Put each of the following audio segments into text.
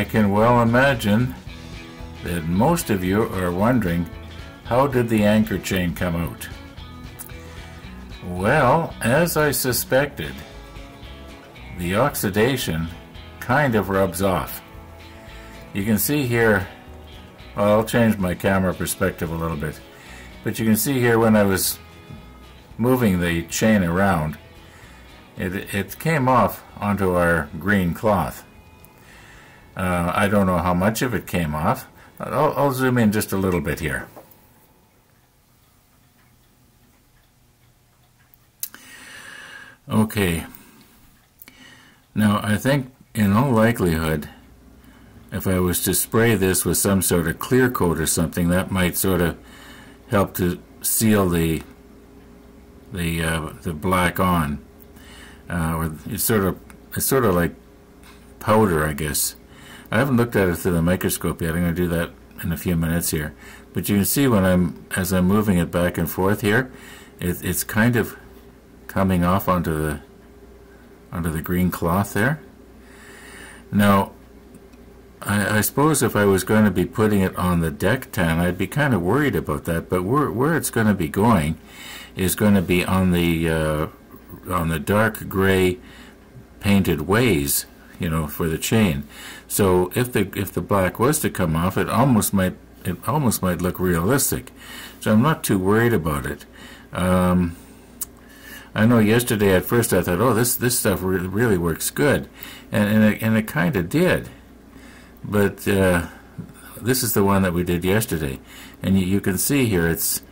I can well imagine that most of you are wondering how did the anchor chain come out? Well, as I suspected, the oxidation kind of rubs off. You can see here, well, I'll change my camera perspective a little bit, but you can see here when I was moving the chain around, it, it came off onto our green cloth. Uh, I don't know how much of it came off. I'll, I'll zoom in just a little bit here. Okay. Now, I think in all likelihood, if I was to spray this with some sort of clear coat or something, that might sort of help to seal the the uh, the black on. Uh, it's sort of it's sort of like powder, I guess. I haven't looked at it through the microscope yet. I'm going to do that in a few minutes here. But you can see when I'm as I'm moving it back and forth here, it, it's kind of coming off onto the onto the green cloth there. Now, I, I, suppose if I was going to be putting it on the deck tan, I'd be kind of worried about that. But where where it's going to be going is going to be on the uh, on the dark gray painted ways, you know, for the chain. So if the if the black was to come off, it almost might it almost might look realistic. So I'm not too worried about it. Um, I know yesterday at first I thought, oh, this this stuff really, really works good, and and it, and it kind of did, but uh, this is the one that we did yesterday, and you, you can see here it's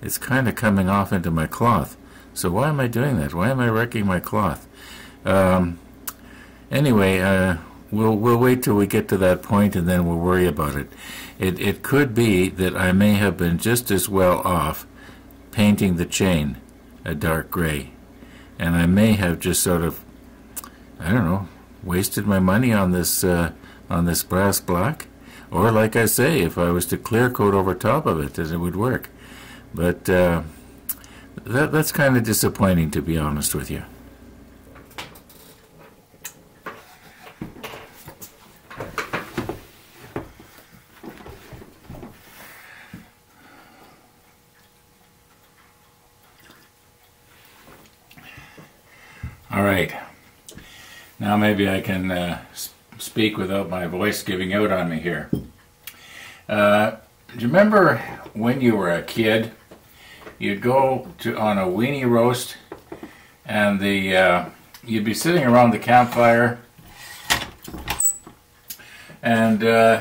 it's kind of coming off into my cloth. So why am I doing that? Why am I wrecking my cloth? Um, anyway, uh, we'll we'll wait till we get to that point, and then we'll worry about it. It it could be that I may have been just as well off painting the chain a dark gray. And I may have just sort of, I don't know, wasted my money on this uh, on this brass black. Or like I say, if I was to clear coat over top of it, then it would work. But uh, that that's kind of disappointing, to be honest with you. Right. Now maybe I can uh, speak without my voice giving out on me here. Uh, do you remember when you were a kid, you'd go to on a weenie roast, and the uh, you'd be sitting around the campfire, and uh,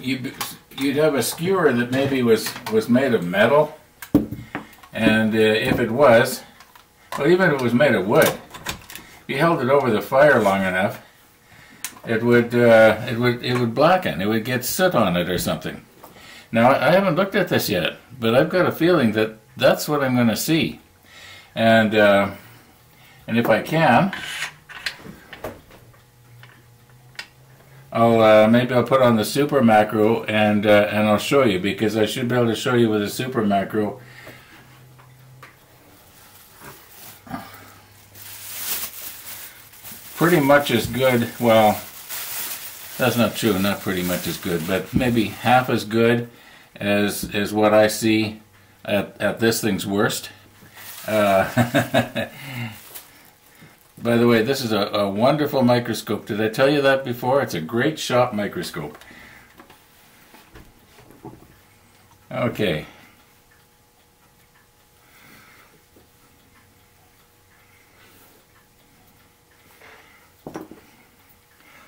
you'd you'd have a skewer that maybe was was made of metal, and uh, if it was, well, even if it was made of wood, you held it over the fire long enough, it would uh, it would it would blacken. It would get soot on it or something. Now I haven't looked at this yet, but I've got a feeling that that's what I'm going to see, and uh, and if I can, I'll uh, maybe I'll put on the super macro and uh, and I'll show you because I should be able to show you with a super macro pretty much as good, well, that's not true, not pretty much as good, but maybe half as good as, as what I see at, at this thing's worst. Uh, by the way, this is a, a wonderful microscope. Did I tell you that before? It's a great shop microscope. Okay.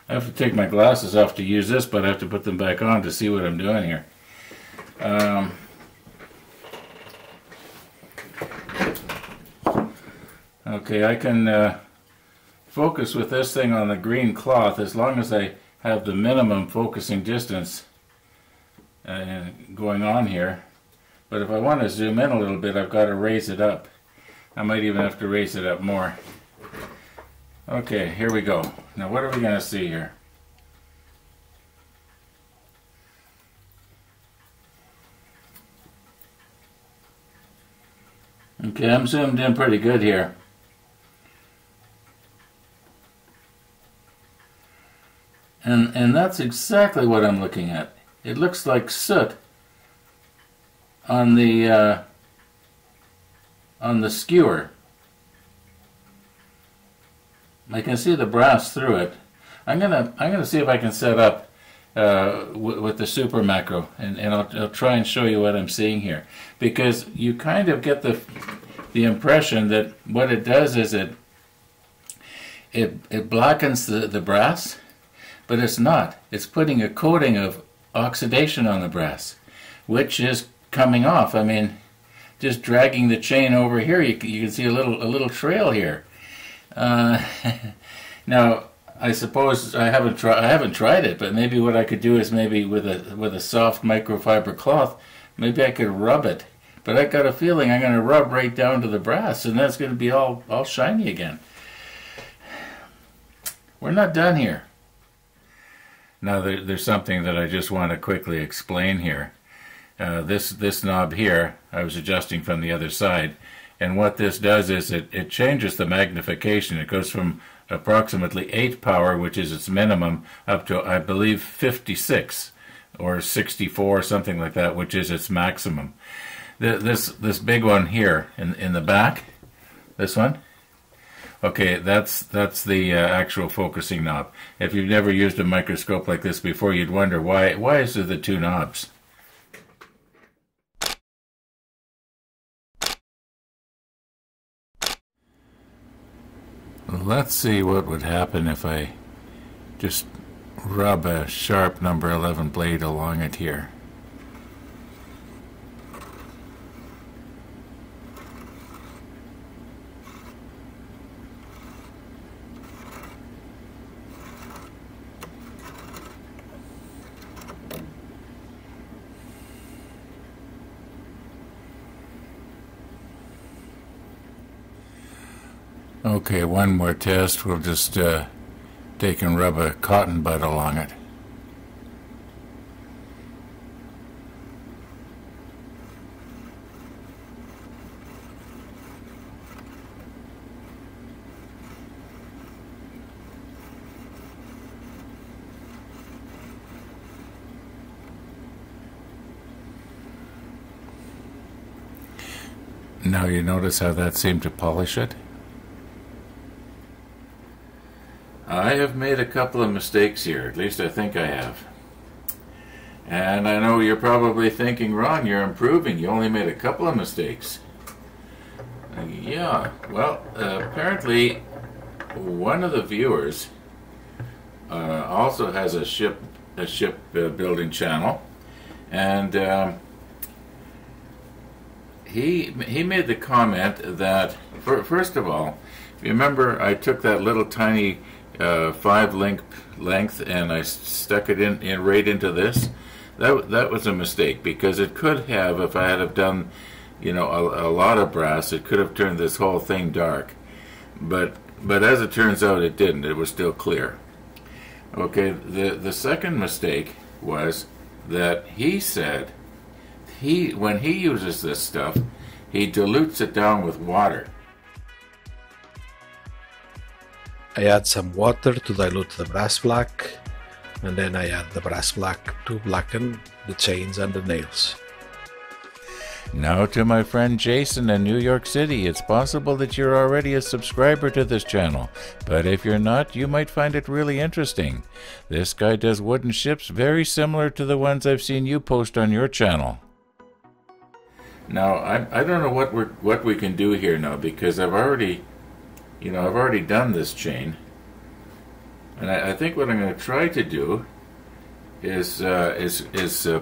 I have to take my glasses off to use this, but I have to put them back on to see what I'm doing here. Um, okay, I can uh, focus with this thing on the green cloth as long as I have the minimum focusing distance uh, going on here. But if I want to zoom in a little bit, I've got to raise it up. I might even have to raise it up more. Okay, here we go. Now what are we going to see here? Okay, I'm zoomed in pretty good here. And, and that's exactly what I'm looking at. It looks like soot on the uh, on the skewer. I can see the brass through it. I'm gonna I'm gonna see if I can set up uh, with the super macro, and, and I'll, I'll try and show you what I'm seeing here, because you kind of get the the impression that what it does is it it it blackens the the brass, but it's not. It's putting a coating of oxidation on the brass, which is coming off. I mean, just dragging the chain over here, you, you can see a little a little trail here. Uh, now, I suppose I haven't tried I haven't tried it, but maybe what I could do is maybe with a with a soft microfiber cloth, maybe I could rub it. But I got a feeling I'm going to rub right down to the brass, and that's going to be all all shiny again. We're not done here. Now there, there's something that I just want to quickly explain here. Uh, this this knob here, I was adjusting from the other side, and what this does is it, it changes the magnification. It goes from approximately 8 power, which is its minimum, up to, I believe, 56 or 64, something like that, which is its maximum. The, this this big one here in in the back, this one, Okay, that's that's the uh, actual focusing knob. If you've never used a microscope like this before, you'd wonder why why is there the two knobs? Let's see what would happen if I just rub a sharp number 11 blade along it here. Okay, one more test. We'll just uh, take and rub a cotton bud along it. Now you notice how that seemed to polish it? I have made a couple of mistakes here, at least I think I have. And I know you're probably thinking, Ron, you're improving. You only made a couple of mistakes. Uh, yeah, well, uh, apparently one of the viewers uh, also has a ship a ship uh, building channel, and um, he he made the comment that for, first of all, remember I took that little tiny uh, five link length and I stuck it in, in right into this. That that was a mistake because it could have, if I had have done, you know, a, a lot of brass, it could have turned this whole thing dark. But but as it turns out, it didn't. It was still clear. Okay. The the second mistake was that he said he when he uses this stuff, he dilutes it down with water. I add some water to dilute the brass black, and then I add the brass black to blacken the chains and the nails. Now to my friend Jason in New York City. It's possible that you're already a subscriber to this channel, but if you're not, you might find it really interesting. This guy does wooden ships very similar to the ones I've seen you post on your channel. Now, I, I don't know what we what we can do here now because I've already you know, I've already done this chain. And I, I think what I'm going to try to do is uh, is is uh,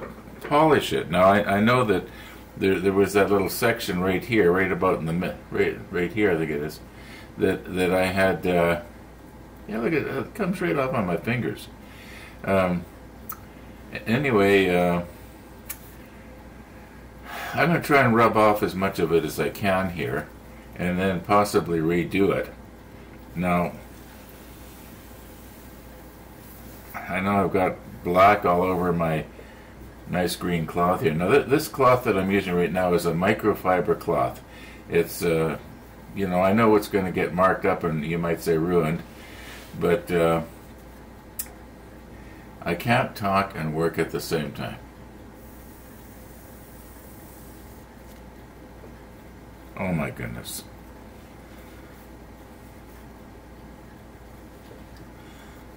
polish it. Now I, I know that there there was that little section right here, right about in the right right here. I think it is that that I had. Uh, yeah, look at it, it comes right off on my fingers. Um, anyway, uh, I'm going to try and rub off as much of it as I can here and then possibly redo it. Now, I know I've got black all over my nice green cloth here. Now, th this cloth that I'm using right now is a microfiber cloth. It's, uh, you know, I know it's going to get marked up and you might say ruined, but uh, I can't talk and work at the same time. Oh my goodness.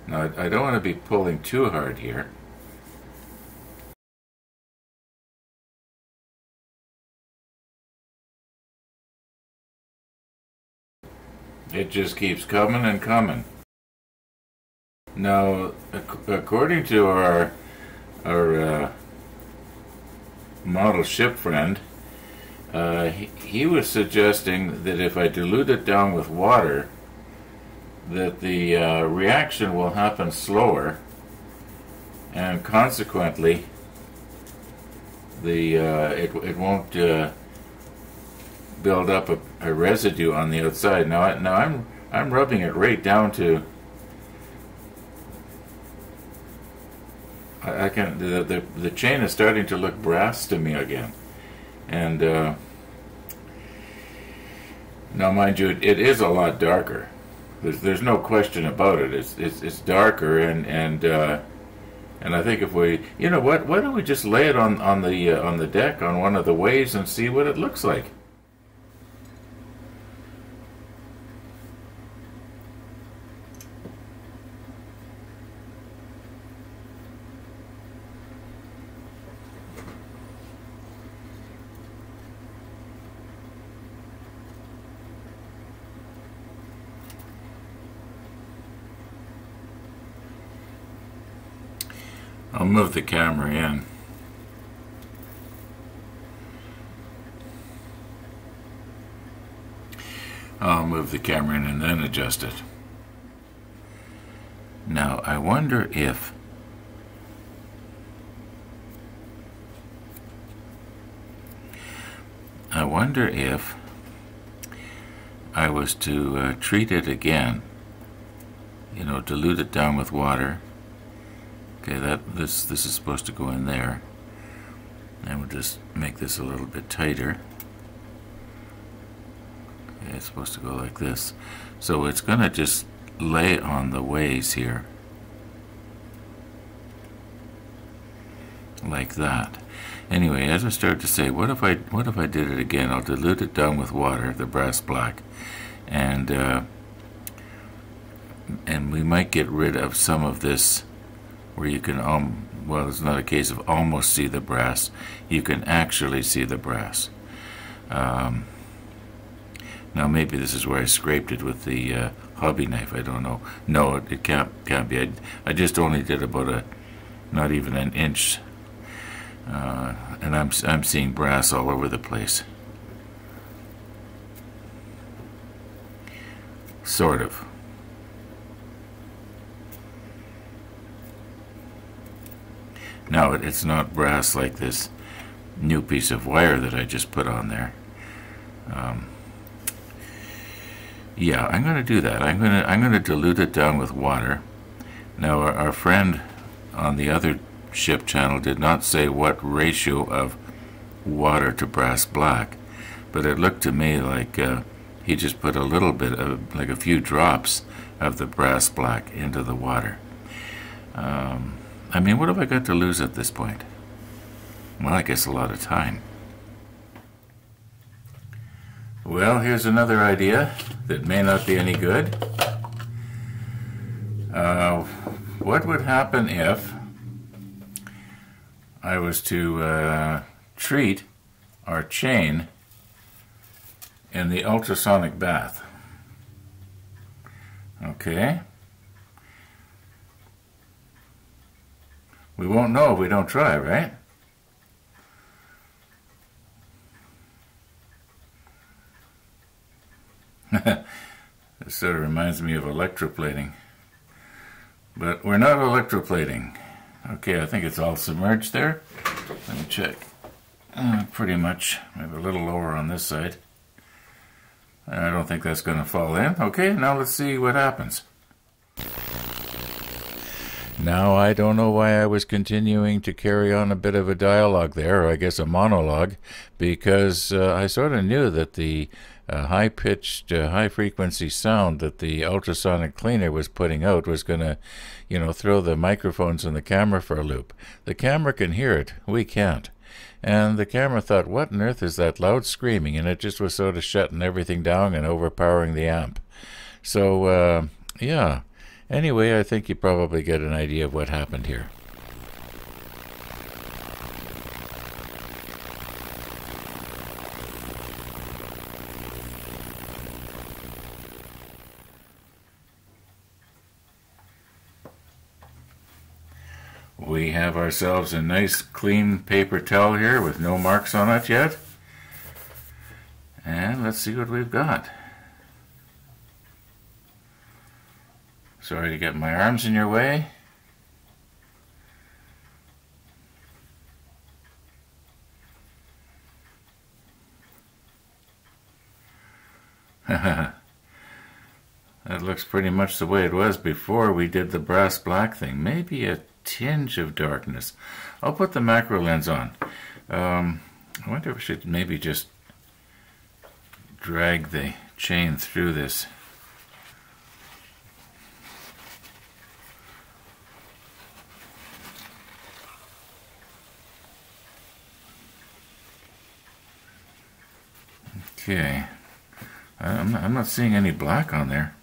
Now, I don't want to be pulling too hard here. It just keeps coming and coming. Now, according to our our uh, model ship friend, uh, he, he was suggesting that if I dilute it down with water, that the uh, reaction will happen slower, and consequently, the uh, it it won't uh, build up a, a, residue on the outside. Now, I, now I'm I'm rubbing it right down to. I, I can the, the the chain is starting to look brass to me again, and uh, now mind you, it, it is a lot darker. There's there's no question about it. It's it's it's darker and and. Uh, and I think if we, you know what, why don't we just lay it on on the uh, on the deck on one of the waves and see what it looks like? I'll move the camera in. I'll move the camera in and then adjust it. Now, I wonder if I wonder if I was to uh, treat it again, you know, dilute it down with water, Okay, that this this is supposed to go in there. And we'll just make this a little bit tighter. Okay, it's supposed to go like this. So it's going to just lay on the ways here. Like that. Anyway, as I started to say, what if I what if I did it again? I'll dilute it down with water, the brass black, and uh, and we might get rid of some of this where you can, um, well, it's not a case of almost see the brass. You can actually see the brass. Um, now maybe this is where I scraped it with the uh, hobby knife. I don't know. No, it, it can't can't be. I, I just only did about a, not even an inch, uh, and I'm I'm seeing brass all over the place. Sort of. Now it's not brass like this new piece of wire that I just put on there. Um, yeah, I'm going to do that. I'm going to I'm going to dilute it down with water. Now our, our, friend on the other ship channel did not say what ratio of water to brass black, but it looked to me like uh, he just put a little bit of like a few drops of the brass black into the water. Um, I mean, what have I got to lose at this point? Well, I guess a lot of time. Well, here's another idea that may not be any good. Uh, what would happen if I was to uh, treat our chain in the ultrasonic bath? Okay. We won't know if we don't try, right? this sort of reminds me of electroplating. But we're not electroplating. Okay, I think it's all submerged there. Let me check. Uh, pretty much. Maybe a little lower on this side. I don't think that's going to fall in. Okay, now let's see what happens. Now, I don't know why I was continuing to carry on a bit of a dialogue there, or I guess a monologue, because uh, I sort of knew that the uh, high pitched, uh, high frequency sound that the ultrasonic cleaner was putting out was going to, you know, throw the microphones and the camera for a loop. The camera can hear it, we can't. And the camera thought, what on earth is that loud screaming? And it just was sort of shutting everything down and overpowering the amp. So, uh, yeah. Anyway, I think you probably get an idea of what happened here. We have ourselves a nice clean paper towel here with no marks on it yet. And let's see what we've got. Sorry to get my arms in your way. that looks pretty much the way it was before we did the brass black thing. Maybe a tinge of darkness. I'll put the macro lens on. Um, I wonder if I should maybe just drag the chain through this. Okay. I'm not, I'm not seeing any black on there.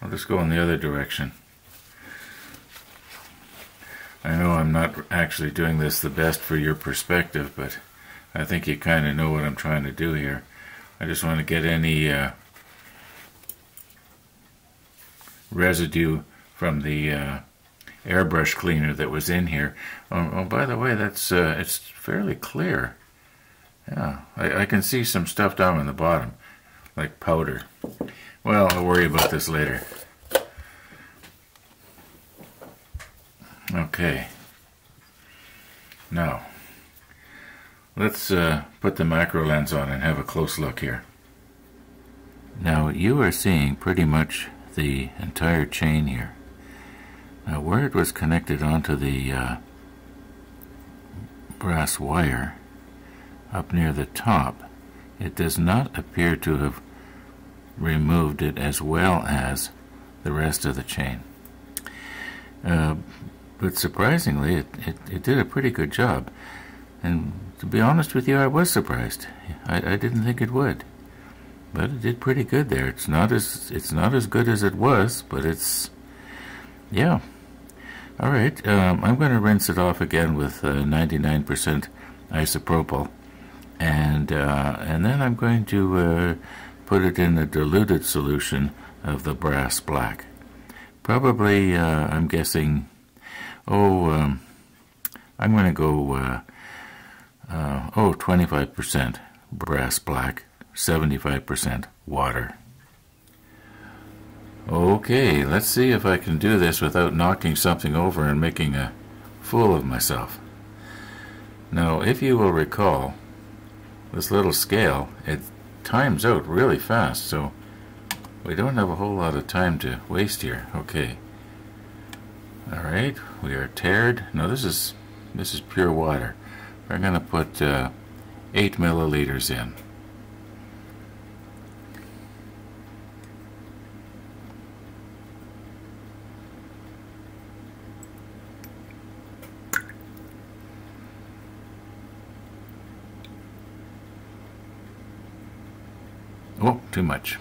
I'll just go in the other direction. I know I'm not actually doing this the best for your perspective, but I think you kind of know what I'm trying to do here. I just want to get any uh, residue from the uh, airbrush cleaner that was in here. Oh, oh by the way, that's uh, it's fairly clear. Yeah, I, I, can see some stuff down in the bottom, like powder. Well, I'll worry about this later. Okay. Now, let's uh, put the macro lens on and have a close look here. Now, you are seeing pretty much the entire chain here. Now where it was connected onto the uh, brass wire up near the top, it does not appear to have removed it as well as the rest of the chain. Uh, but surprisingly, it, it, it, did a pretty good job. And to be honest with you, I was surprised. I, I didn't think it would. But it did pretty good there. It's not as it's not as good as it was, but it's yeah, all right, um, I'm going to rinse it off again with 99% uh, isopropyl, and uh, and then I'm going to uh, put it in a diluted solution of the brass black. Probably, uh, I'm guessing, oh, um, I'm going to go, uh, uh, oh, 25% brass black, 75% water. Okay, let's see if I can do this without knocking something over and making a fool of myself. Now, if you will recall, this little scale, it times out really fast, so we don't have a whole lot of time to waste here. Okay. Alright, we are tared. Now this is this is pure water. We're going to put uh, 8 milliliters in. Oh, too much.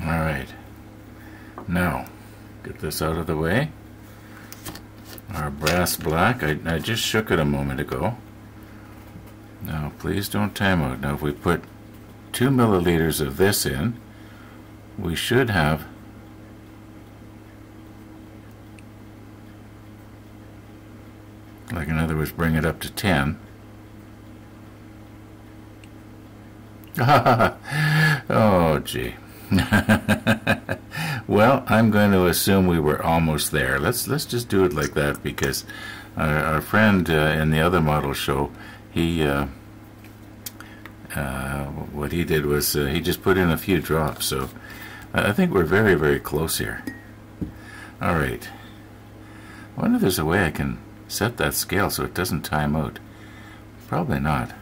All right. Now, get this out of the way our black. I, I just shook it a moment ago. Now, please don't time out. Now, if we put two milliliters of this in, we should have like in other words, bring it up to 10. oh, gee. well, I'm going to assume we were almost there. Let's let's just do it like that because our, our friend uh, in the other model show, he uh, uh, what he did was uh, he just put in a few drops. So I think we're very very close here. All right. I wonder if there's a way I can set that scale so it doesn't time out. Probably not.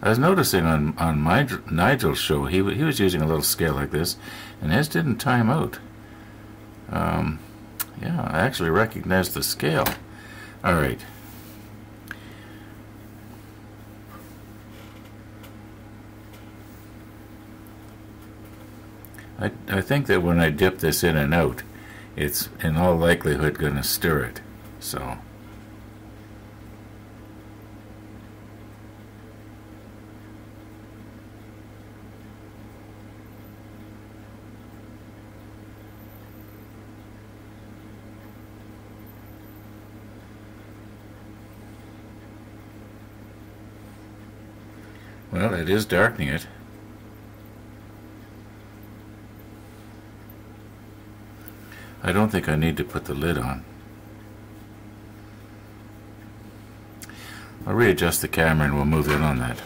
I was noticing on on my Nigel's show he he was using a little scale like this, and his didn't time out. Um, yeah, I actually recognize the scale. All right. I, I think that when I dip this in and out, it's in all likelihood going to stir it. So. Well, it is darkening it. I don't think I need to put the lid on. I'll readjust the camera and we'll move in on that.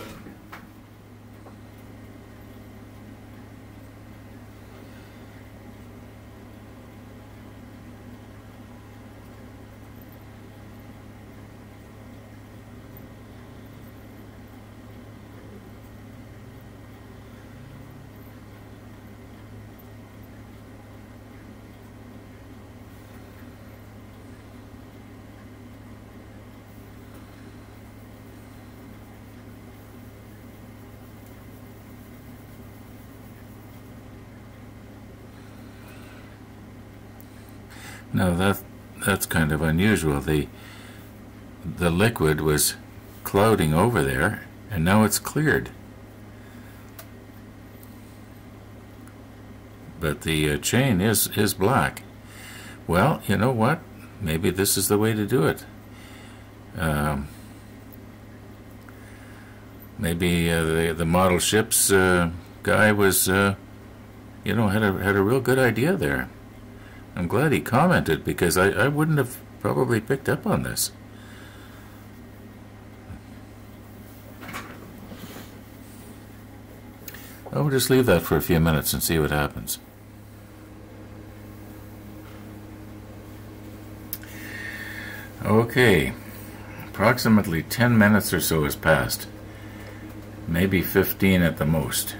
Now that that's kind of unusual. The the liquid was clouding over there and now it's cleared. But the uh, chain is is black. Well, you know what? Maybe this is the way to do it. Um, maybe uh, the the model ships uh, guy was, uh, you know, had a had a real good idea there. I'm glad he commented because I, I wouldn't have probably picked up on this. I'll just leave that for a few minutes and see what happens. Okay, approximately 10 minutes or so has passed, maybe 15 at the most.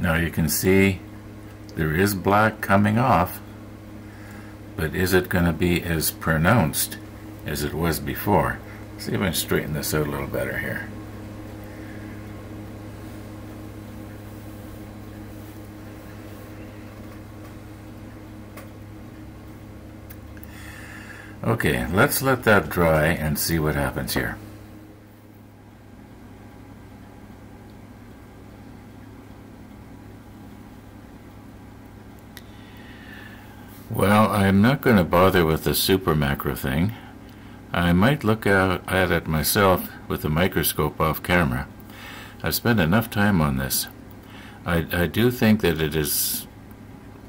Now you can see there is black coming off, but is it going to be as pronounced as it was before? Let's see if I can straighten this out a little better here. Okay, let's let that dry and see what happens here. Well, I'm not going to bother with the super macro thing. I might look out at it myself with a microscope off camera. I've spent enough time on this. I, I do think that it is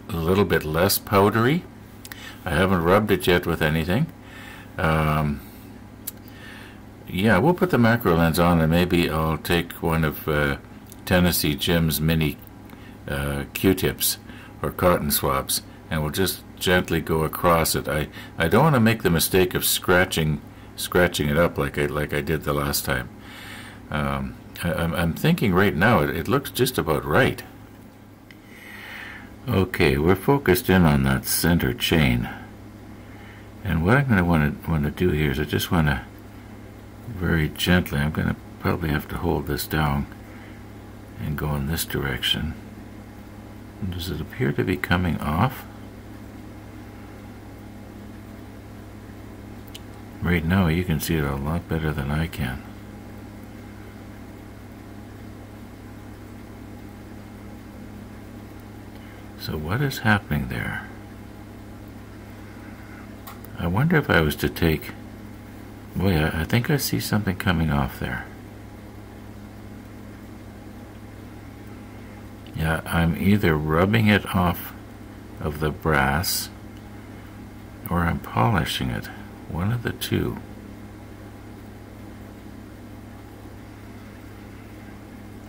a little bit less powdery. I haven't rubbed it yet with anything. Um, yeah, we'll put the macro lens on and maybe I'll take one of uh, Tennessee Jim's mini uh, Q-tips or cotton swabs and we'll just gently go across it. I, I don't want to make the mistake of scratching scratching it up like I like I did the last time. Um, I, I'm thinking right now it, it looks just about right. Okay, we're focused in on that center chain. And what I'm going to want to want to do here is I just want to very gently, I'm going to probably have to hold this down and go in this direction. Does it appear to be coming off? Right now you can see it a lot better than I can. So what is happening there? I wonder if I was to take... Boy, I, I think I see something coming off there. Yeah, I'm either rubbing it off of the brass or I'm polishing it. One of the two.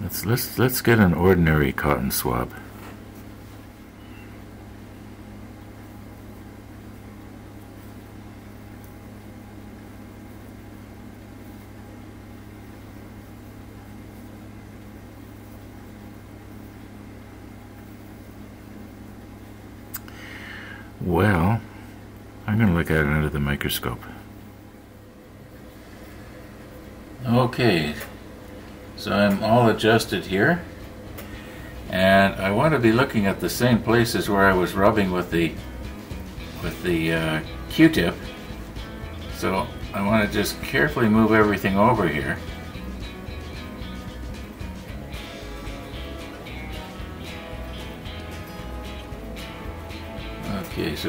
Let's let's let's get an ordinary cotton swab. Well, I'm going to look at it under the microscope. Okay, so I'm all adjusted here. And I want to be looking at the same places where I was rubbing with the with the uh, Q-tip. So I want to just carefully move everything over here.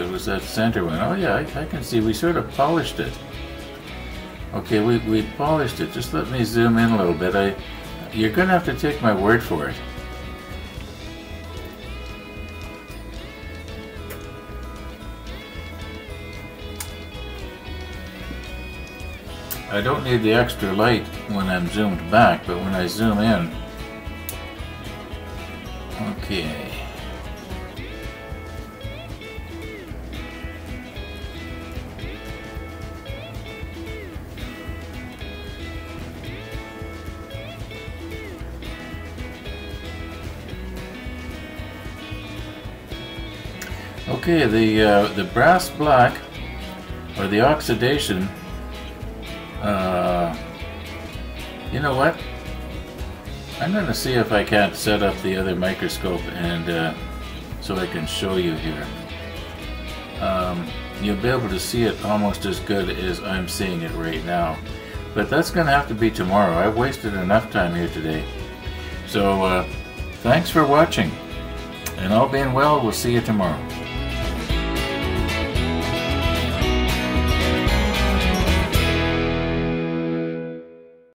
It was that center one. Oh yeah, I, I, can see we sort of polished it. Okay, we, we polished it. Just let me zoom in a little bit. I, You're going to have to take my word for it. I don't need the extra light when I'm zoomed back, but when I zoom in, okay. Okay, the uh, the brass black or the oxidation. Uh, you know what? I'm going to see if I can't set up the other microscope and uh, so I can show you here. Um, you'll be able to see it almost as good as I'm seeing it right now. But that's going to have to be tomorrow. I've wasted enough time here today. So uh, thanks for watching. And all being well, we'll see you tomorrow.